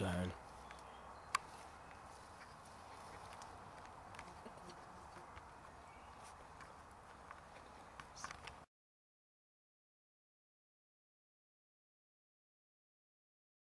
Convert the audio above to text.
God.